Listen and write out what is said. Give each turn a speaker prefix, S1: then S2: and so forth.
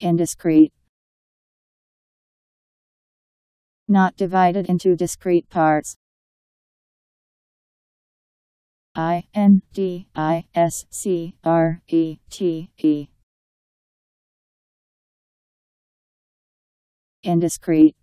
S1: Indiscrete. Not divided into discrete parts. I N D I S C R E T E. Indiscrete.